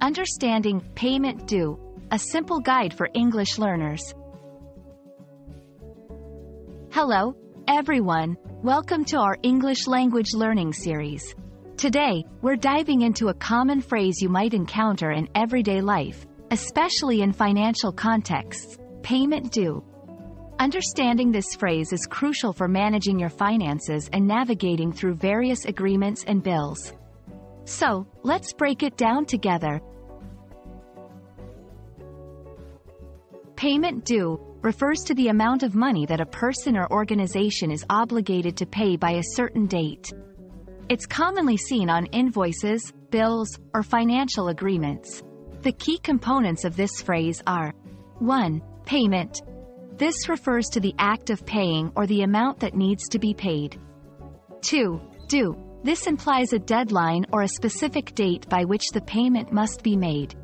Understanding Payment Due, a simple guide for English learners. Hello, everyone. Welcome to our English language learning series. Today, we're diving into a common phrase you might encounter in everyday life, especially in financial contexts, payment due. Understanding this phrase is crucial for managing your finances and navigating through various agreements and bills. So, let's break it down together. Payment due refers to the amount of money that a person or organization is obligated to pay by a certain date. It's commonly seen on invoices, bills, or financial agreements. The key components of this phrase are 1. Payment. This refers to the act of paying or the amount that needs to be paid. 2. Due. This implies a deadline or a specific date by which the payment must be made.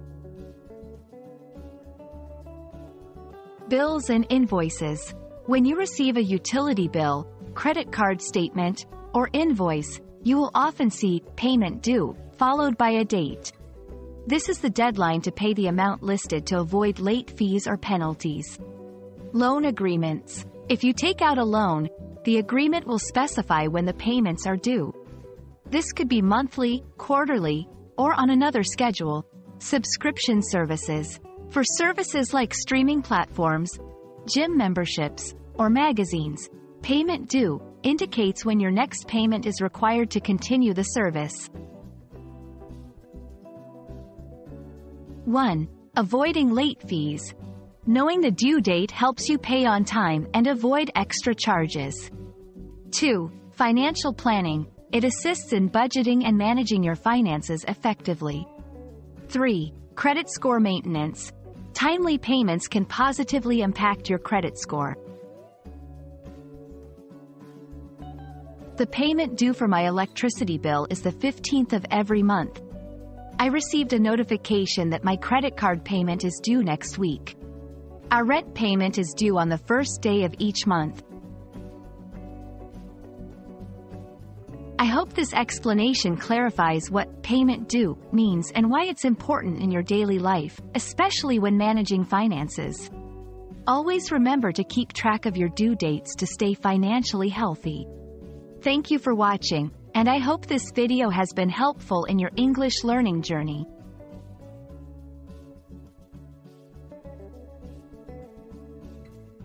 Bills and invoices. When you receive a utility bill, credit card statement, or invoice, you will often see payment due, followed by a date. This is the deadline to pay the amount listed to avoid late fees or penalties. Loan agreements. If you take out a loan, the agreement will specify when the payments are due. This could be monthly, quarterly, or on another schedule. Subscription services. For services like streaming platforms, gym memberships, or magazines, payment due indicates when your next payment is required to continue the service. 1. Avoiding late fees. Knowing the due date helps you pay on time and avoid extra charges. 2. Financial planning. It assists in budgeting and managing your finances effectively. 3. Credit score maintenance. Timely payments can positively impact your credit score. The payment due for my electricity bill is the 15th of every month. I received a notification that my credit card payment is due next week. Our rent payment is due on the first day of each month. I hope this explanation clarifies what payment due means and why it's important in your daily life, especially when managing finances. Always remember to keep track of your due dates to stay financially healthy. Thank you for watching, and I hope this video has been helpful in your English learning journey.